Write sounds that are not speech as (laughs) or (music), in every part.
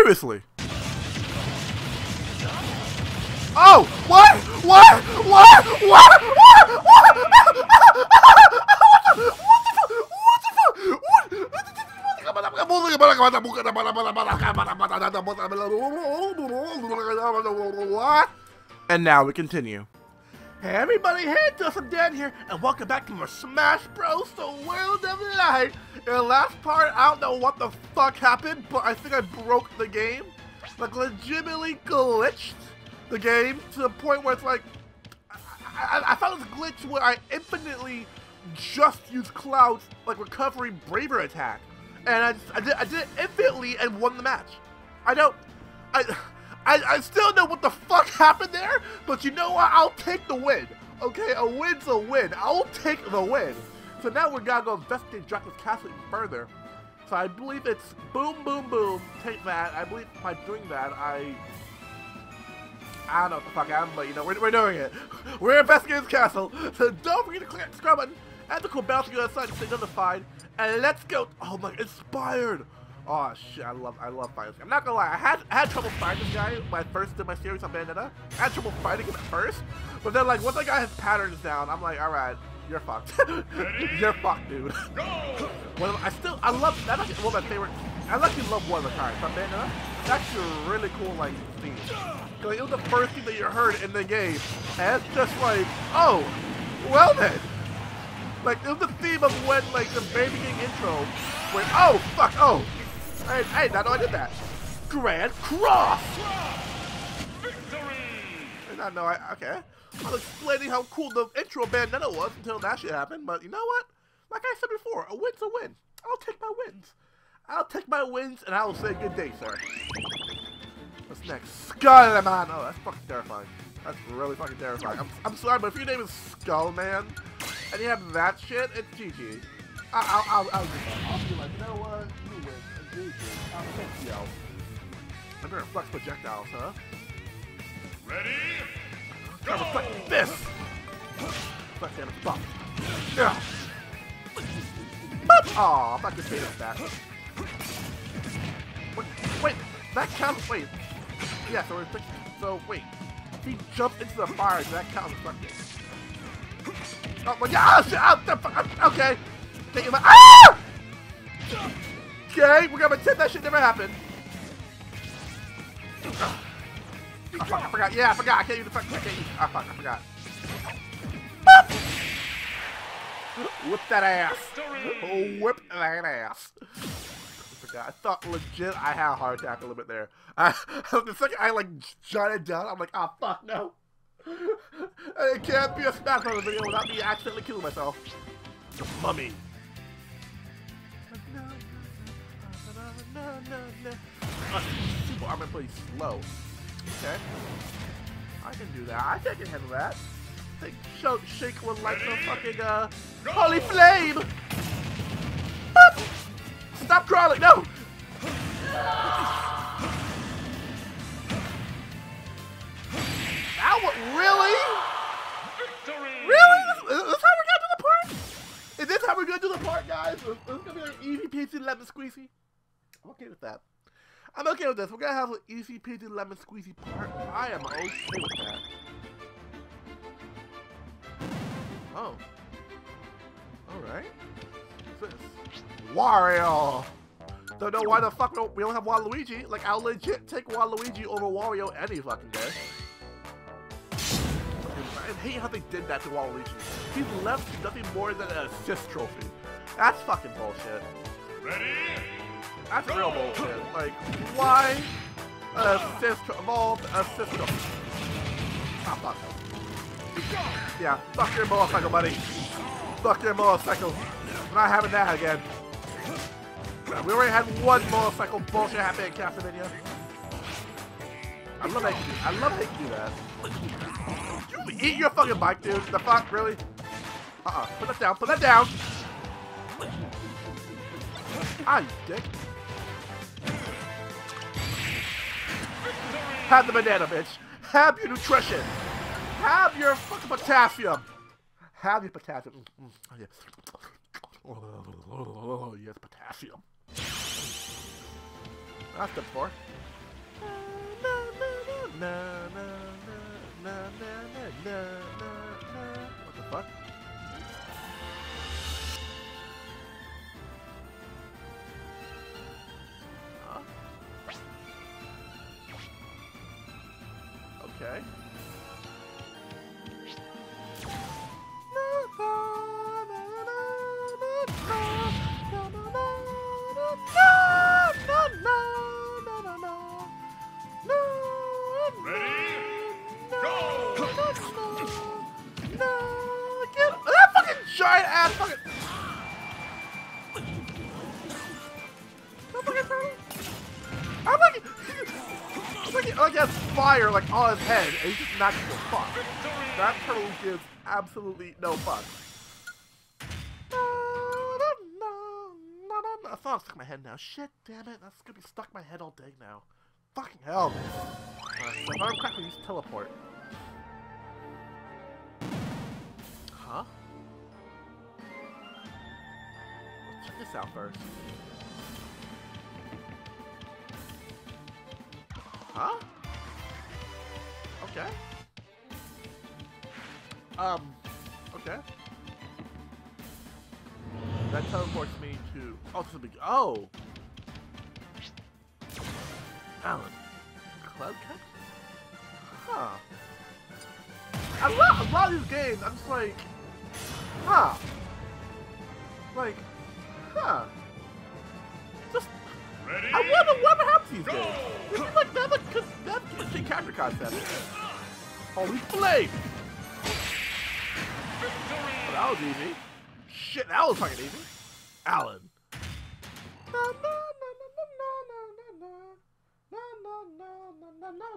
Previously. Oh! What? What? What? What? What? What? What? And now we continue. Hey everybody, hey Dustin Dan here, and welcome back to more Smash Bros. The World of Light. In the last part, I don't know what the fuck happened, but I think I broke the game. Like, legitimately glitched the game to the point where it's like, I, I, I found this glitch where I infinitely just used Cloud's, like, recovery braver attack. And I, I, did, I did it infinitely and won the match. I don't, I... I, I still know what the fuck happened there, but you know what? I'll take the win. Okay, a win's a win. I'll take the win. So now we're gonna go investigate Dracula's castle further. So I believe it's boom, boom, boom. Take that. I believe by doing that, I. I don't know what the fuck I am, but you know, we're, we're doing it. (laughs) We're investigating this castle. So don't forget to click that subscribe button and the cool bell to go outside to stay notified. And let's go. Oh my, inspired. Oh shit, I love I love fighting I'm not gonna lie, I had I had trouble fighting this guy when I first did my series on Bayonetta. I had trouble fighting him at first, but then like once I got his patterns down, I'm like, alright, you're fucked. (laughs) you're fucked, dude. (laughs) well, I still I love that's actually one of my favorite I actually love one of the kinds from Bayonetta. It's actually a really cool like theme. Cause it was the first thing that you heard in the game. And it's just like, oh, well then. Like it was the theme of when like the baby king intro when oh fuck oh I, I did not know I did that. Grand Cross! Victory! I did not know I, okay. Explaining how cool the intro Bayonetta was until that shit happened, but you know what? Like I said before, a win's a win. I'll take my wins. I'll take my wins and I will say good day, sir. What's next? Skullman! Oh, that's fucking terrifying. That's really fucking terrifying. I'm, I'm sorry, but if your name is Skullman and you have that shit, it's GG. I'll, I'll, I'll, I'll, I'll be like, you know what? You win. GG. I'll take you out. I better flex projectiles, huh? Ready? Go! Reflect this! Flex and bump. Yeah! Aw, I'm not gonna say that. Wait, wait, that counts. Wait. Yeah, so we're so wait. He jumped into the fire, does that count as reflecting? Oh my god! Oh, oh, okay. Take him out. Ah! Okay, we're gonna pretend that shit never happened. Oh, fuck, I forgot. Yeah, I forgot. I can't use the fuck. I can't use. Oh, fuck, I forgot. Whip that ass. Whip that ass. I forgot. I thought legit I had a heart attack a little bit there. I, (laughs) the second I like jotted down, I'm like, oh fuck no. It can't be a Smash Bros. video without me accidentally killing myself. The mummy. Uh, super armor pretty slow. Okay. I can do that. I think I can handle that. I think Sh Shake will like the fucking uh holy flame. Boop! Stop crawling! No! Ow, really? Victory! Really? Is this how we're gonna do the part? Is this how we're gonna do the part, guys? Is this gonna be easy peasy lemon squeezy? I'm okay with that. I'm okay with this. We're gonna have an easy peasy lemon squeezy part. I am okay with that. Oh. Alright. This? Wario! Don't know why the fuck we don't have Waluigi. Like, I'll legit take Waluigi over Wario any fucking day. I hate how they did that to Waluigi. He's left nothing more than an assist trophy. That's fucking bullshit. Ready? That's real bullshit. Like, why assist evolved assist trophy? Ah, fuck. Yeah, fuck your motorcycle, buddy. Fuck your motorcycle. We're not having that again. We already had one motorcycle bullshit happen in Castlevania. I love how you do, I love how you do that. You eat your fucking bike, dude. The fuck, really? Uh-uh. Put that down. Put that down. Ah, you dick. Have the banana, bitch. Have your nutrition. Have your fucking potassium. Have your potassium. Yes. Oh, yes, potassium. That's good for. What Okay. Oh, yes. Fire like on his head, and he's just not giving a fuck. That turtle gives absolutely no fuck. I thought I was stuck in my head now. Shit, damn it. That's gonna be stuck in my head all day now. Fucking hell. Alright, so if I'm teleport. Huh? Let's check this out first. Huh? Okay. Um, okay. That teleports me to. Oh, a big. Oh! Alan. Cloud Cat? Huh. I love a lot of these games. I'm just like, huh. Like, huh. Just, Ready? I wonder what to these days. This is like that, concept. Holy flame! Well, that was easy. Shit, that was fucking easy. Alan.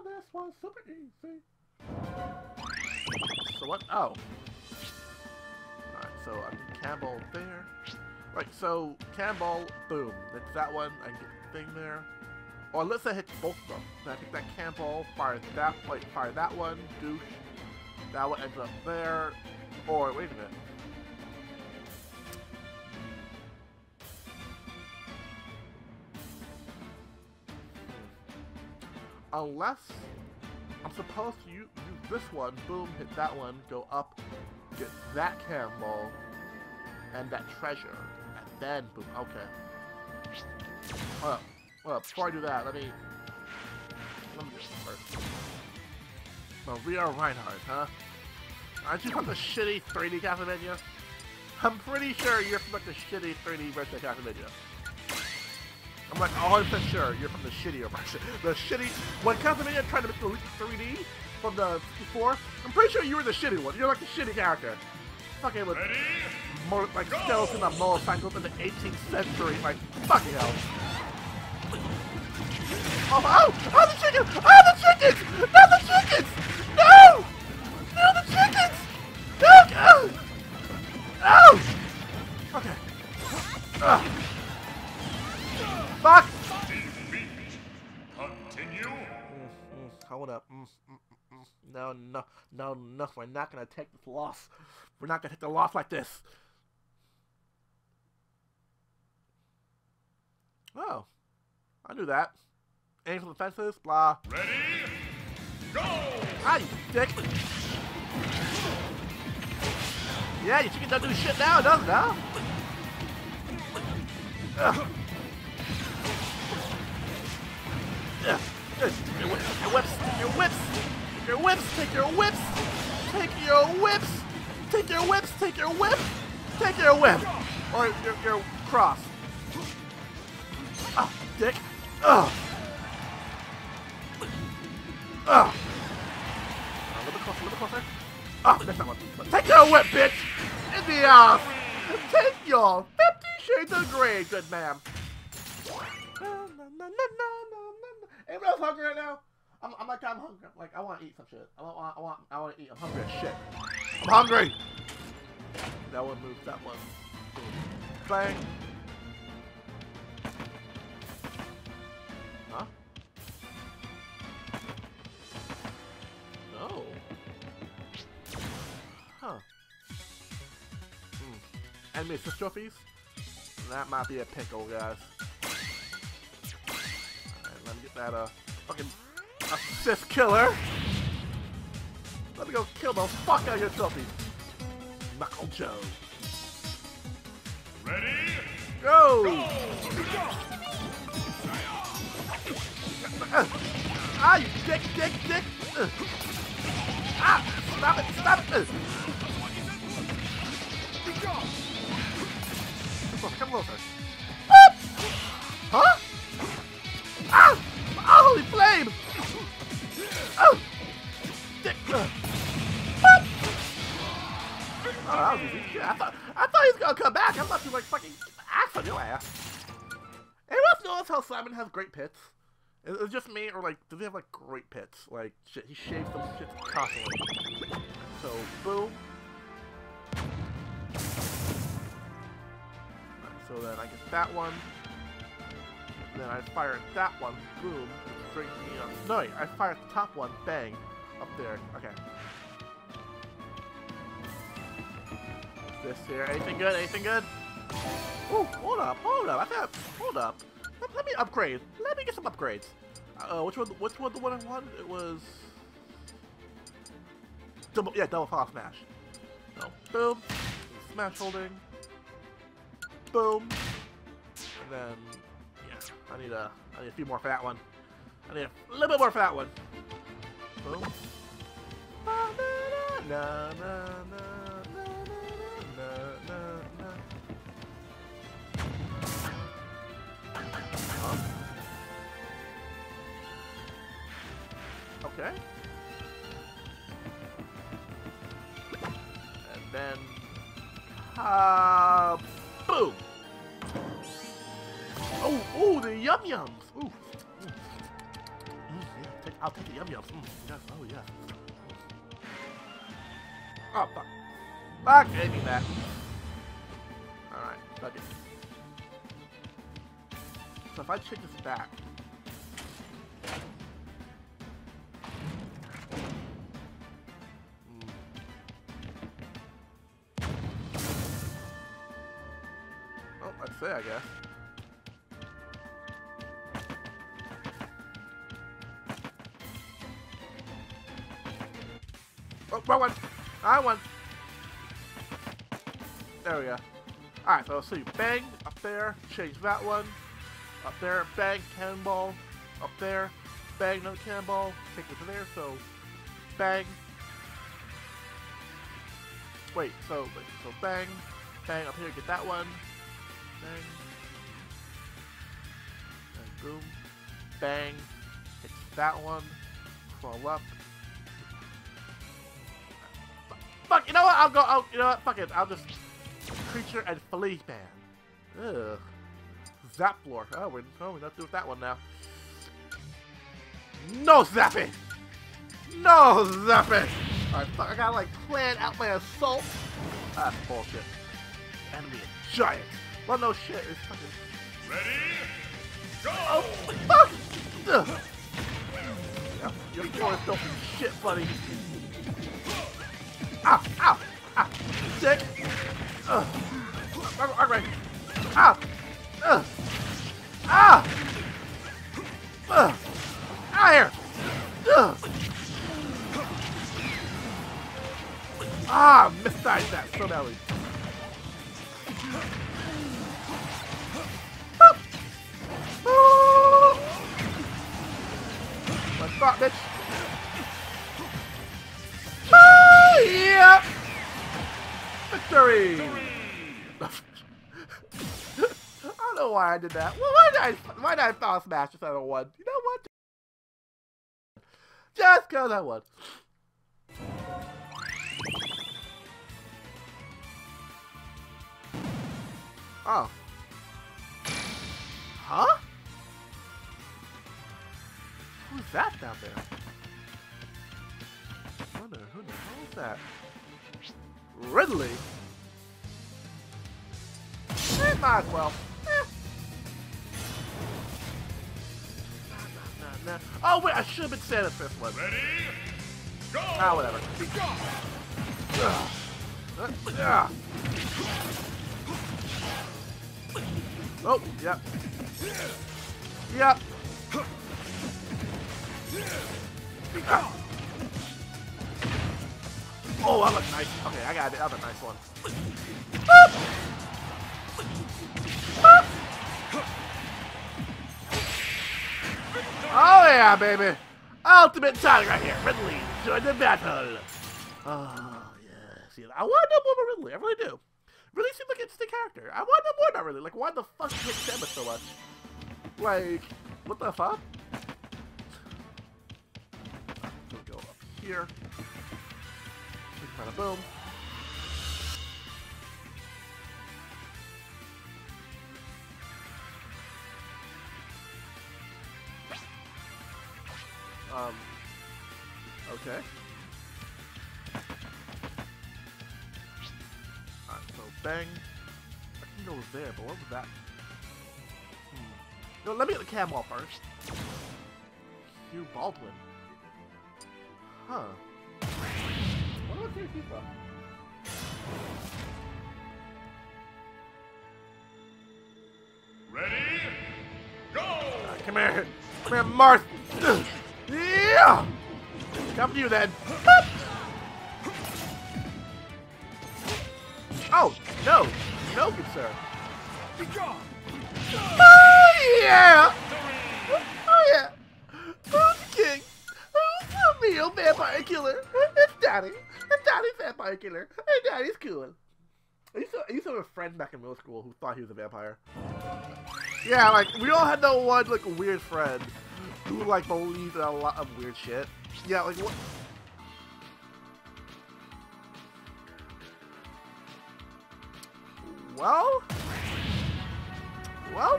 this super easy. So what? Oh. Alright, so I did Campbell there. Right, so Campbell, boom. It's that one. I get the thing there. Oh, or unless I hit both of them. I think that Campbell fires that, like, fire that one, douche. That one ends up there. Or, wait a minute. Unless I'm supposed to use, use this one, boom, hit that one, go up, get that cannonball, and that treasure, and then boom, okay. Hold up, up, before I do that, let me, let me this first. Maria Reinhardt, huh? Aren't you from the shitty 3D Castlevania? I'm pretty sure you're from like the shitty 3D version of Castlevania. I'm like 100% sure you're from the shittier version. The shitty... When Castlevania tried to make the leap 3D from the 64, I'm pretty sure you were the shitty one. You're like the shitty character. Fucking with Ready? more like skeleton on motorcycles in the 18th century. Like, fucking hell. Oh, oh, oh, the chickens! Oh, the chickens! No, the chickens! No! No, the chickens! No, no! Oh! Okay. Ugh. Fuck! Defeat. Continue. Mm, mm, hold up. Mm, mm, mm. No, no, no, no. We're not gonna take this loss. We're not gonna take the loss like this. Oh, I knew that. Aim for the fences, blah. Ready? Go! Ah, you dick. Yeah, your chicken don't do shit now, does it, huh? Ugh. Your whips, your whips, take your whips, take your whips, take your whips, take your whips, take your whips, take your whip, take your whip, or your, your cross. Ah, dick. Ugh. Ugh. A little bit closer, a little bit closer. Ah, missed that one. Take your whip, bitch! In the ass! Take your Fifty Shades of Grey, good ma'am. Anybody else hungry right now? I'm, I'm like, I'm hungry. Like, I want to eat some shit. I want, I want, I want to eat. I'm hungry as shit. I'm hungry! That one moves, that one. Bang. No. Huh. Hmm. Enemy assist trophies? That might be a pickle, guys. Alright, let me get that, uh... Fucking assist killer. Let me go kill the fuck out of your trophy. Knuckle Joe. Ready? Go! Uh, ah, you dick, dick, dick! Uh. Ah! Stop it! Stop it! Uh. Come closer. Huh? Ah! Ah, holy flame! Oh! Dick! Uh. Oh, that was easy. I thought I thought he was gonna come back. I'm about to like fucking axe on your ass. Anyone else notice how Simon has great pits? Is it just me, or like, does he have like great pits? Like, shit, he shaves them shit constantly. So, boom. So then I get that one. Then I fire at that one, boom, brings me up. No, wait, I fire the top one, bang, up there. Okay. This here, anything good? Anything good? Ooh, hold up, hold up. I I- hold up. Let, let me upgrade. Let me get some upgrades. Uh, which one? Which one? The one I won? It was double. Yeah, double fall smash. No, boom, smash holding, boom, and then yeah, I need a, I need a few more for that one. I need a little bit more for that one. Boom. Na, na, na, Okay. And then, uh, boom. Oh, oh, the yum yums. Ooh. Mm, yeah, take, I'll take the yum yums. Mm, yes, oh yes. Oh fuck. Fuck, gave me that. All right, fuck it. So if I check this back. I'd say, I guess. Oh, wrong one. Ah, I won. There we go. Alright, so let's see. Bang, up there. Change that one. Up there, bang, cannonball. Up there, bang, another cannonball. Take it to there, so bang. Wait, so wait, so bang, bang up here, get that one. Bang. And boom. Bang. Hit that one. Crawl up. Fuck, you know what? I'll go. I'll, you know what? Fuck it. I'll just creature and flea man. Ugh. Zap floor. Oh, we're, oh, we're not doing that one now. No zapping! No zapping! Alright, fuck, I gotta like plan out my assault. That's bullshit. Enemy is giant. Well, no shit, it's fucking. Ready? Go! Oh, fuck! Ugh. Your floor built from shit, buddy. Ow, ow, ow. Sick. Ugh. Alright. Ah! Ugh. Ah! Ugh. Out here! Ugh. Ah, misdied that so badly. Bitch. Ah, yep. Victory. (laughs) I don't know why I did that. Well, why did I, why did I foul smash instead of one? You know what? Just cause I won. Oh. Huh? Who's that down there? I wonder who the hell is that? Ridley? Eh, might as well. Eh. Nah, nah, nah. Oh wait, I should have been it first one. Ready? Go! Ah, whatever. Ugh. Ugh. Oh, yep. Yep. Oh, that looks nice. Okay, I got it. That was a nice one. Oh yeah, baby. Ultimate time right here. Ridley, join the battle. Oh, yeah. See, I want to know more about Ridley. I really do. Really seems like an interesting character. I want to know more about Ridley. Like, why the fuck did hate Samus so much? Like, what the fuck? Here. Kind of boom. Um. Okay. Alright, so bang. I can go there, but what was that? Hmm. No, let me get the cam wall first. Hugh Baldwin. Huh. What here from? Ready? Go! Alright, come here. Come here, Marth. Yeah! Come to you then. Oh, no. No, good sir. Oh, yeah! Oh, yeah! Who's the king? Who's the real vampire killer? It's Daddy. It's Daddy's vampire killer. And Daddy's cool. I used, to, I used to have a friend back in middle school who thought he was a vampire. Yeah, like, we all had that one, like, weird friend who, like, believed in a lot of weird shit. Yeah, like, what? Well? Well?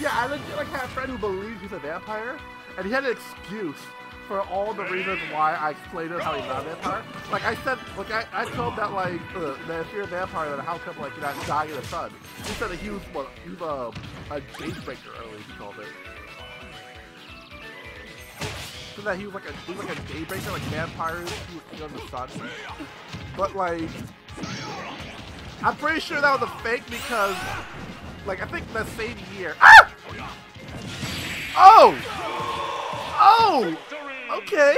Yeah, I legit, like, had a friend who believed he's a vampire, and he had an excuse for all the reasons why I explained to him how he's not a vampire. Like, I said, like, I, I told that, like, uh, that if you're a vampire, then how come, like, you're not dying in the sun? He said that he was, what, he was, um, a daybreaker early, he called it. So that he was like a he was like a daybreaker, like vampires who would kill in the sun. But like I'm pretty sure that was a fake because like I think that same year. Ah! Oh! Oh! Okay.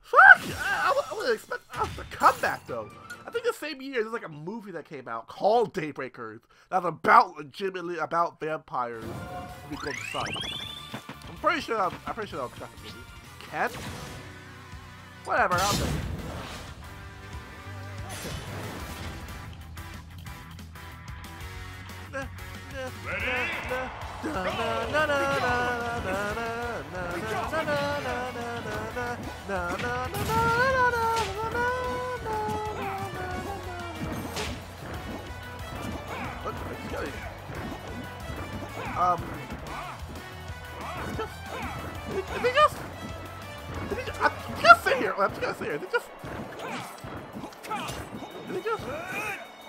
Fuck! I, I, I would expect a comeback though. I think the same year there's like a movie that came out called Daybreakers that's about legitimately about vampires who go to sun. I'm pretty sure I'm, I'm pretty sure that was the movie. Ken? Whatever, I'll take it. Um, is he just, is he just, I'm just sit here. I'm just gonna sit here. Is he just, is he just,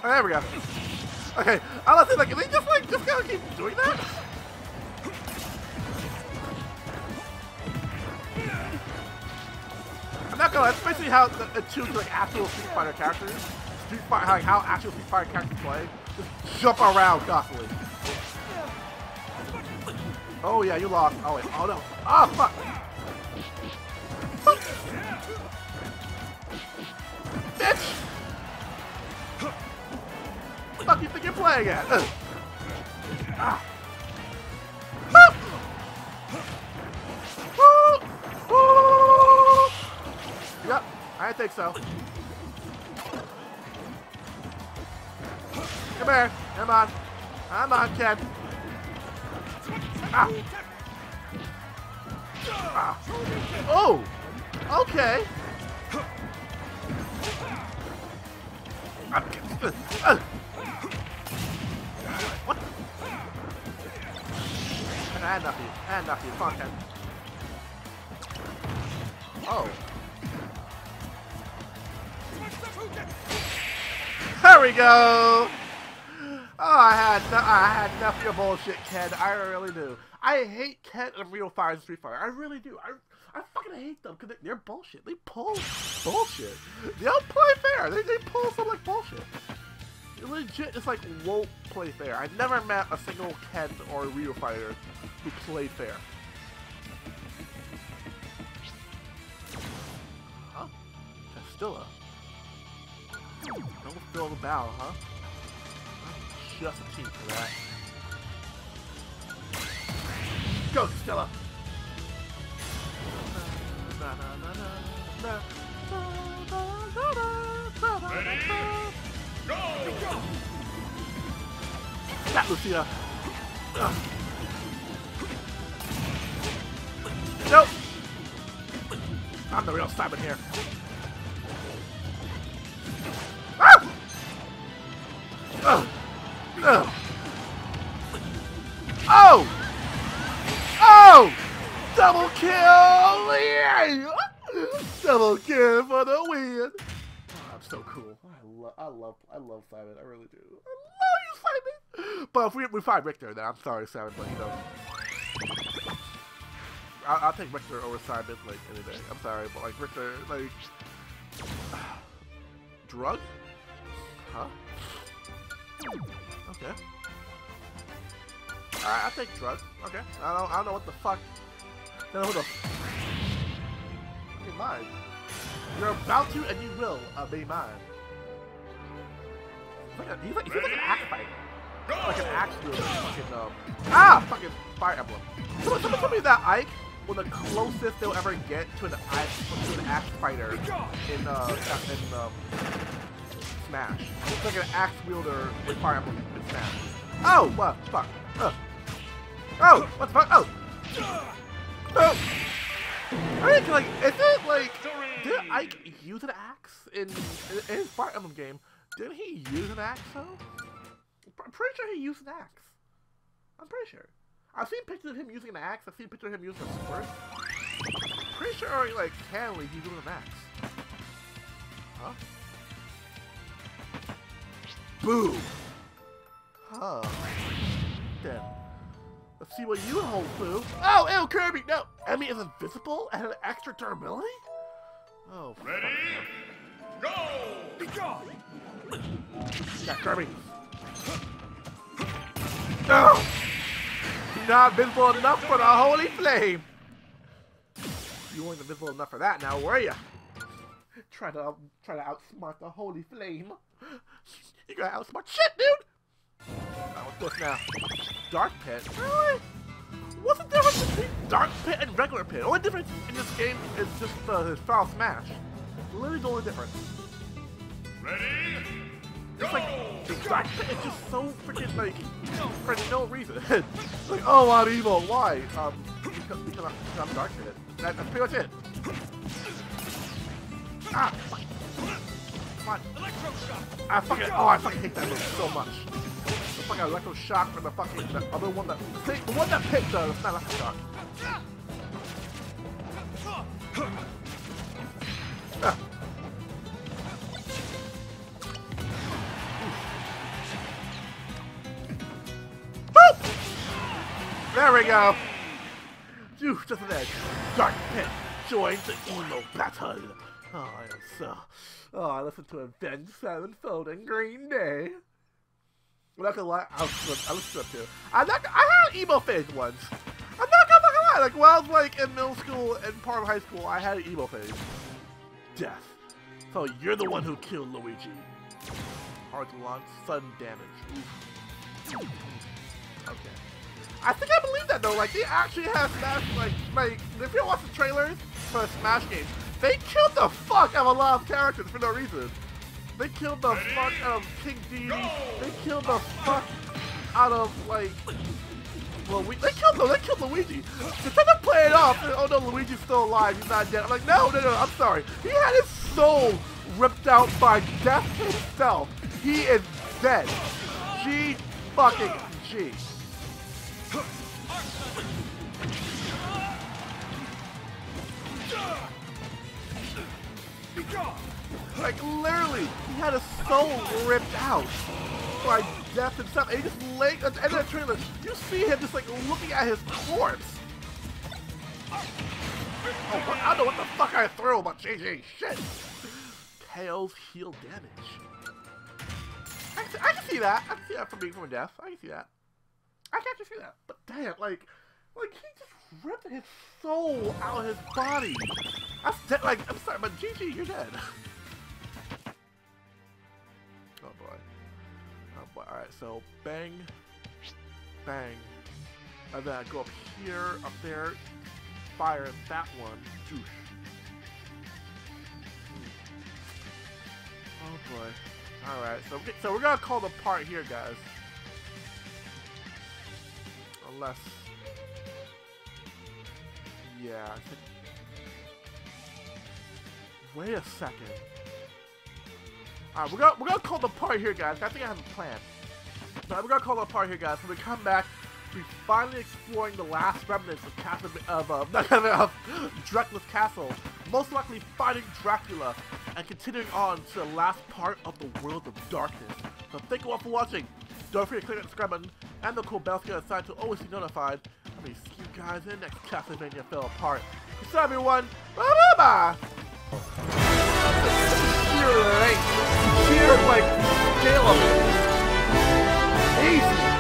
oh, there we go. Okay, I was like, he just like, just gonna keep doing that? I'm not gonna. That's basically how the, the two like actual Street Fighter characters, Street Fighter, like how actual Street Fighter characters play, just jump around constantly. Oh yeah, you lost. Oh wait. Oh no. Oh fuck. Fuck. Bitch. Fuck you think you're playing at? Ugh. Ah. Yep, I think so. Come here. Come on. Come on, Ken. Ah. Oh! Okay. Uh. What? And nothing. And nothing. On, Ken. Oh. There we go! Oh, I had no, I had enough of your bullshit, Ken. I really do. I hate Ken and Real Fire and Street Fighter. I really do. I, I fucking hate them because they're bullshit. They pull bullshit. They don't play fair. They, they pull some like bullshit. It legit just like won't play fair. I never met a single Ken or Ryu Fighter who played fair. Stella. Don't fill the bow, huh? Just a team for that. Go, Stella! Ready? Go! That Lucia! Ugh. Nope! I'm the real Simon here. Ah! Ugh. Ugh. Oh! Double kill! Yeah! Double kill for the win! Oh, I'm so cool. I love, I love, I love Simon. I really do. I love you, Simon. But if we we find Richter, then I'm sorry, Simon, but you know, I'll, I'll take Richter over Simon like any day. I'm sorry, but like Richter, like (sighs) drug, huh? Okay. Alright, I'll take drug. Okay. I don't, I don't know what the fuck. I don't know who the. Be mine. You're about to, and you will uh, be mine. He's like, he's like, an axe fighter. Like an axe wielder. Fucking, um, ah! Fucking fire emblem. Someone, someone told me that Ike was the closest they'll ever get to an axe, to an axe fighter in, uh, in, um, Smash. It's like an axe wielder with fire emblem in Smash. Oh, what? Fuck. Uh. Oh, what the fuck? Oh! Oh! I mean, like, is it like, did Ike use an axe in, in, his Fire Emblem game? Did he use an axe though? I'm pretty sure he used an axe. I'm pretty sure. I've seen pictures of him using an axe. I've seen pictures of him using a sword. Pretty sure, like, canonly, he's using an axe. Huh? Boo! Huh. Then, let's see what you hold, Boo. Oh, ew, Kirby! No! Emmy is invisible and has extra durability? Oh, fuck. Ready? Go! Yeah, Kirby. No! You're not visible enough for the holy flame! You weren't visible enough for that now, were you? Try to try to outsmart the holy flame. You gotta outsmart shit, dude! Oh, what's this now? Dark pit? Really? What's the difference between dark pit and regular pit? The only difference in this game is just uh, his foul smash. Literally the only difference. Ready? It's like the dark pit is just so freaking like for no reason. (laughs) like oh I'm evil. Why? Um because, because, I'm, because I'm dark pit. That, that's pretty much it. Ah! Come on. I fucking oh I fucking hate that move so much. The fucking electro shock and the fucking the other one that see, the one that Pit does. Uh, it's not electro shock. (laughs) There we go. Phew, just an edge. Dark Pit joins the emo battle. Oh, I am so. Oh, I listened to Avenged Sevenfold and Green Day. I'm not gonna lie, I was to, I listened to too. I'm not. I had an emo phase once. I'm not gonna lie. Like when I was like in middle school and part of high school, I had an emo phase. Death. So you're the one who killed Luigi. Hard to launch, sudden damage. Okay. I think I believe that though. Like they actually have Smash. Like, like if you watch the trailers for Smash game, they killed the fuck out of a lot of characters for no reason. They killed the fuck out of King Dedede. They killed the fuck out of like. Well, we, they killed They killed Luigi. To try to play it off. Oh no, Luigi's still alive. He's not dead. I'm like, no, no, no. I'm sorry. He had his soul ripped out by death himself. He is dead. G fucking G. Like literally, he had his soul ripped out by death himself. And he just laid, at the end of trailer. You see him just like looking at his corpse. Oh, I don't know what the fuck I throw, but GG shit. Tails heal damage. I can, see, I can see that. I can see that from being from death. I can see that. I can actually see that. But damn, like, like he just ripped his soul out of his body. That's dead. Like, I'm sorry, but GG, you're dead. (laughs) Boy. Alright, so bang, bang. And then I go up here, up there, fire that one. Juice. Hmm. Oh boy. Alright, so, so we're gonna call the part here, guys. Unless. Yeah. Wait a second. Alright, we're gonna we're gonna call the part here, guys. I think I have a plan. But we're gonna call the part here, guys. When we come back, we're finally exploring the last remnants of Castle of uh, (laughs) of Dracula's castle. Most likely fighting Dracula and continuing on to the last part of the World of Darkness. So thank you all for watching. Don't forget to click that subscribe button and the cool bell to get aside to always be notified. I mean, see you guys in the next Castlevania Fell Apart. Peace everyone. Bye bye bye sheer like Caleb. of